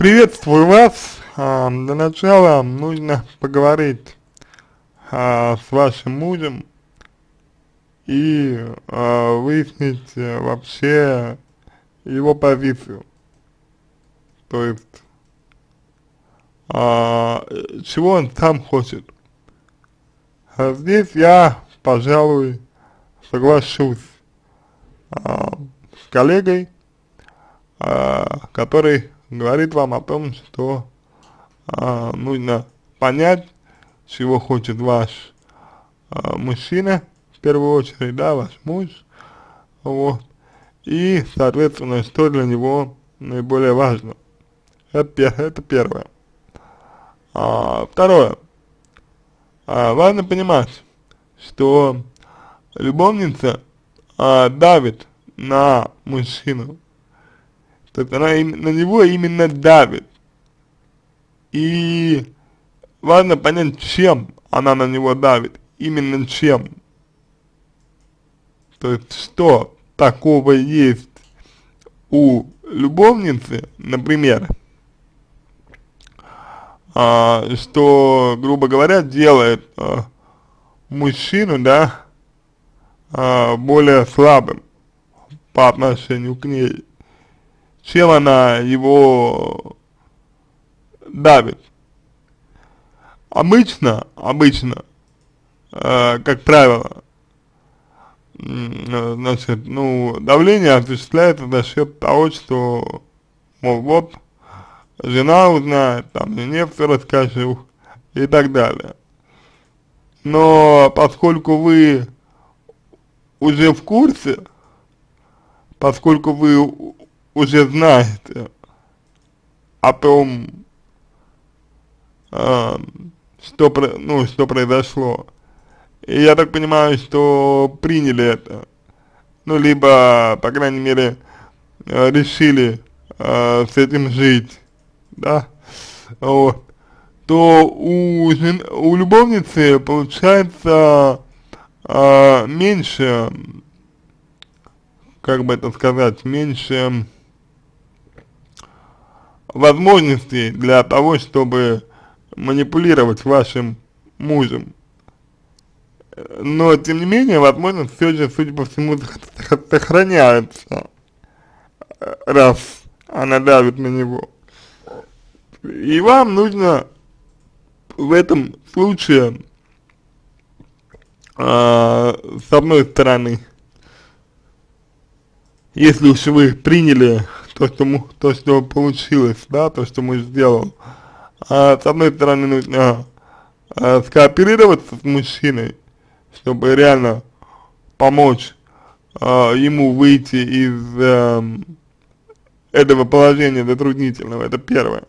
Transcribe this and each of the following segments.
Приветствую вас. А, для начала нужно поговорить а, с вашим мужем и а, выяснить а, вообще его позицию. То есть, чего он сам хочет. Здесь я, пожалуй, соглашусь с коллегой, который говорит вам о том, что а, нужно понять, чего хочет ваш а, мужчина, в первую очередь, да, ваш муж, вот, и, соответственно, что для него наиболее важно. Это, это первое. А, второе. А, важно понимать, что любовница а, давит на мужчину. То есть она на него именно давит. И важно понять, чем она на него давит. Именно чем. То есть что такого есть у любовницы, например, а, что, грубо говоря, делает а, мужчину, да, а, более слабым по отношению к ней, чем она его давит. Обычно, обычно, э, как правило, э, значит, ну, давление осуществляется за счет того, что, мол, вот, жена узнает, там, жене все расскажу и так далее. Но поскольку вы уже в курсе, поскольку вы уже знаете о том, э, что, ну, что произошло, и я так понимаю, что приняли это, ну, либо, по крайней мере, э, решили э, с этим жить, да, вот, то у, жен, у любовницы получается э, меньше, как бы это сказать, меньше возможностей для того, чтобы манипулировать вашим мужем. Но, тем не менее, возможность все же, судя по всему, сохраняется, раз она давит на него. И вам нужно в этом случае, э, с одной стороны, если уж вы приняли то, что, то, что получилось, да, то, что мы сделал, а, с одной стороны, нужно а, скооперироваться с мужчиной, чтобы реально помочь а, ему выйти из а, этого положения затруднительного, это первое.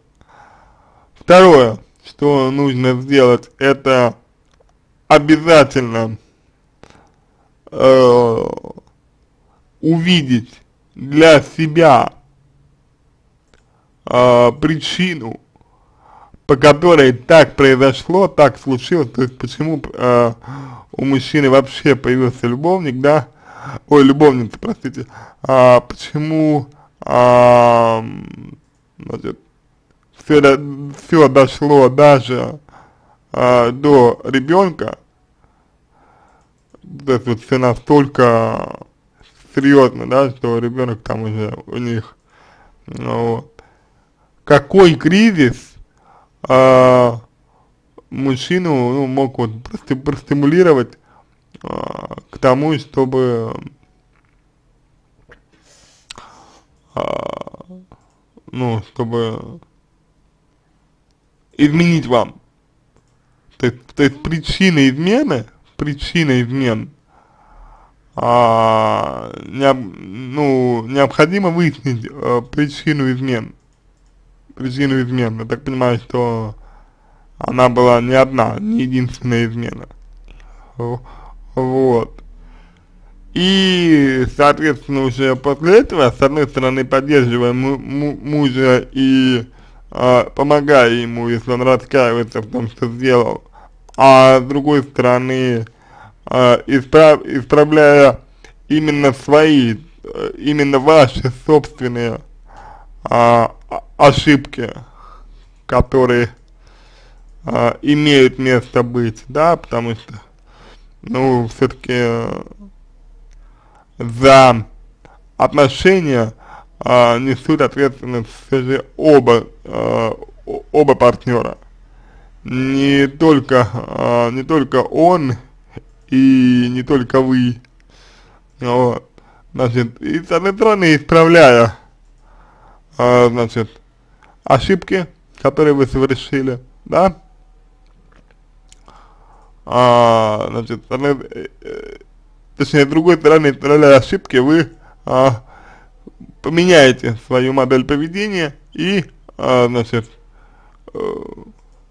Второе, что нужно сделать, это обязательно э, увидеть для себя э, причину, по которой так произошло, так случилось, то есть почему э, у мужчины вообще появился любовник, да, ой, любовница, простите, а, почему, а, значит, все, все дошло даже а, до ребенка, то есть вот все настолько серьезно, да, что ребенок там уже у них, ну, какой кризис а, мужчину ну, мог вот простимулировать а, к тому, чтобы а, ну, чтобы изменить вам. То есть, то есть причина измены, причина измен, а, не, ну, необходимо выяснить а, причину измен причину измен. Я так понимаю, что она была не одна, не единственная измена. Вот. И, соответственно, уже после этого, с одной стороны, поддерживая мужа и э, помогая ему, если он раскаивается в том, что сделал, а с другой стороны, э, исправ, исправляя именно свои, э, именно ваши собственные э, ошибки, которые а, имеют место быть, да, потому что, ну, все-таки э, за отношения а, несут ответственность все же оба, а, оба партнера. Не только, а, не только он и не только вы. Вот. Значит, и с одной стороны, исправляя, а, значит, ошибки, которые вы совершили, да, а, значит, э, э, точнее, с другой стороны, исправляя ошибки, вы а, поменяете свою модель поведения и, а, значит, э,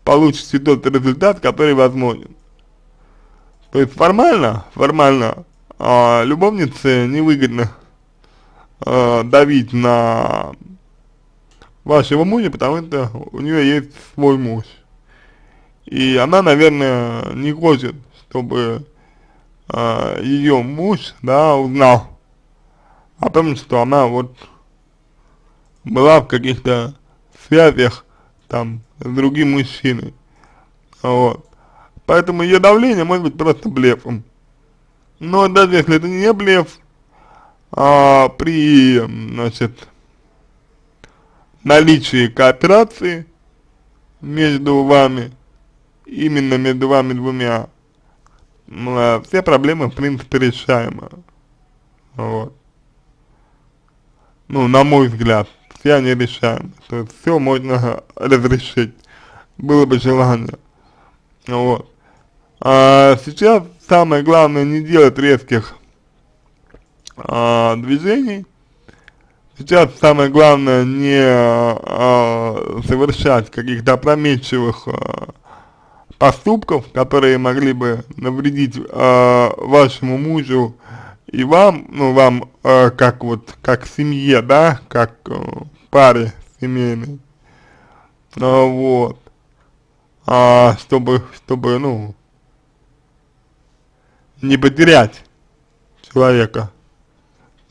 получите тот результат, который возможен. То есть формально, формально, а, любовнице невыгодно а, давить на вашего мужа, потому что у нее есть свой муж. И она, наверное, не хочет, чтобы э, ее муж, да, узнал о том, что она вот была в каких-то связях там с другим мужчиной. Вот. Поэтому ее давление может быть просто блефом. Но даже если это не блеф, а при, значит, наличии кооперации между вами, именно между вами двумя, ну, все проблемы, в принципе, решаемы. Вот. Ну, на мой взгляд, все они решаемы. То есть все можно разрешить. Было бы желание. Вот. А сейчас самое главное не делать резких а, движений, Сейчас самое главное не а, совершать каких-то опрометчивых а, поступков, которые могли бы навредить а, вашему мужу и вам, ну вам а, как вот, как семье, да, как а, паре семейной, а, вот, а, чтобы, чтобы, ну, не потерять человека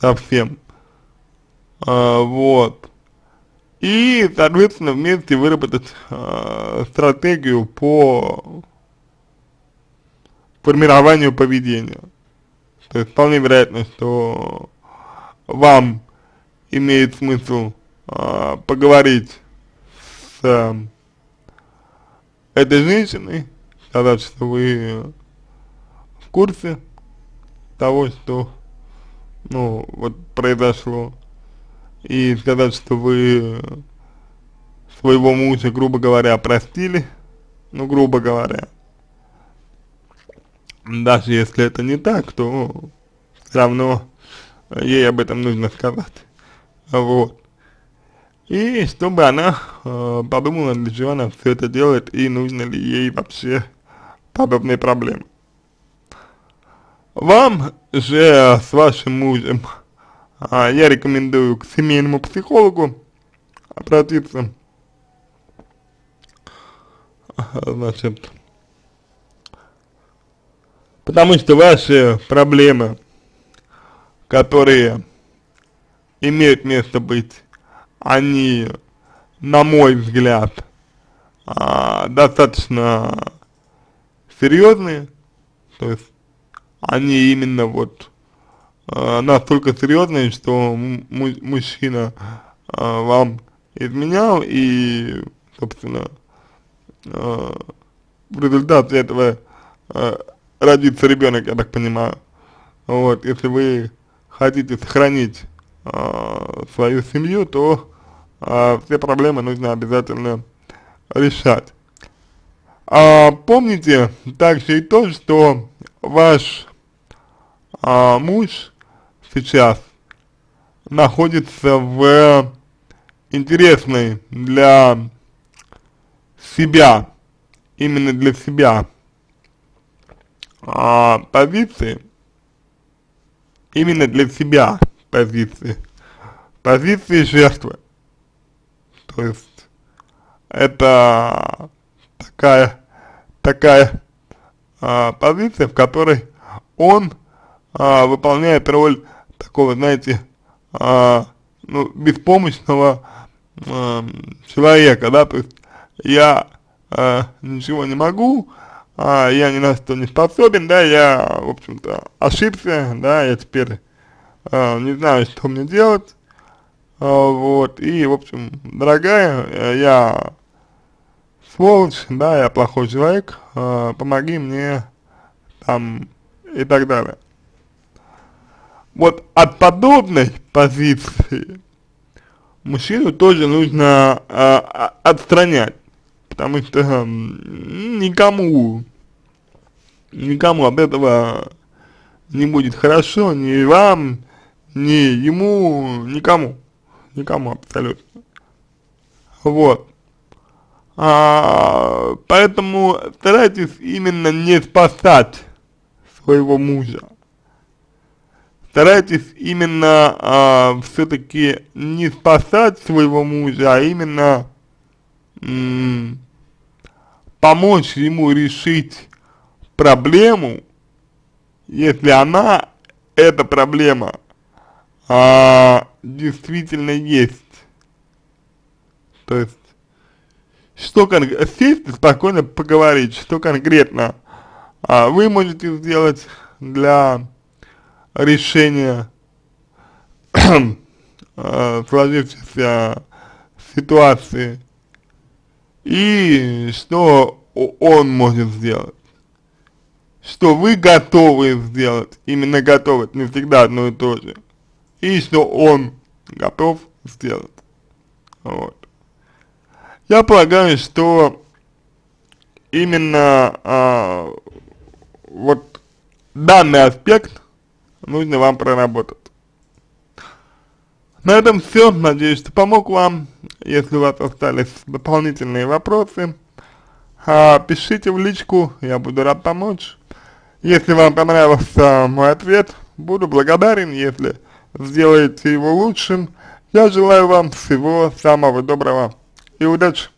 совсем. А, вот. И, соответственно, вместе выработать а, стратегию по формированию поведения. То есть вполне вероятно, что вам имеет смысл а, поговорить с а, этой женщиной, сказать, что вы в курсе того, что ну вот произошло и сказать, что вы своего мужа, грубо говоря, простили, ну, грубо говоря. Даже если это не так, то все равно ей об этом нужно сказать. Вот. И чтобы она э, подумала, для чего она все это делает и нужно ли ей вообще подобные проблемы. Вам же с вашим мужем а, я рекомендую к семейному психологу обратиться. Значит, потому что ваши проблемы, которые имеют место быть, они, на мой взгляд, а, достаточно серьезные, то есть они именно вот э, настолько серьезные, что мужчина э, вам изменял и, собственно, э, в результате этого э, родится ребенок, я так понимаю. Вот, если вы хотите сохранить э, свою семью, то э, все проблемы нужно обязательно решать. А, помните также и то, что ваш а, муж сейчас находится в интересной для себя, именно для себя а, позиции, именно для себя позиции, позиции жертвы. То есть это такая, такая а, позиция, в которой он а, выполняет роль такого, знаете, а, ну, беспомощного э, человека, да, то есть я э, ничего не могу, э, я ни на что не способен, да, я, в общем-то, ошибся, да, я теперь э, не знаю, что мне делать, э, вот, и, в общем, дорогая, э, я сволочь, да, я плохой человек, э, помоги мне, там, и так далее. Вот от подобной позиции мужчину тоже нужно э, отстранять, потому что э, никому, никому от этого не будет хорошо, ни вам, ни ему, никому, никому абсолютно. Вот. А, поэтому старайтесь именно не спасать своего мужа. Старайтесь именно а, все-таки не спасать своего мужа, а именно помочь ему решить проблему, если она, эта проблема, а, действительно есть. То есть, что конкретно, сесть и спокойно поговорить, что конкретно а, вы можете сделать для решения а, сложившейся ситуации и что он может сделать. Что вы готовы сделать, именно готовы, не всегда одно и то же. И что он готов сделать. Вот. Я полагаю, что именно а, вот данный аспект нужно вам проработать. На этом все. Надеюсь, что помог вам. Если у вас остались дополнительные вопросы, а, пишите в личку, я буду рад помочь. Если вам понравился мой ответ, буду благодарен, если сделаете его лучшим. Я желаю вам всего самого доброго и удачи!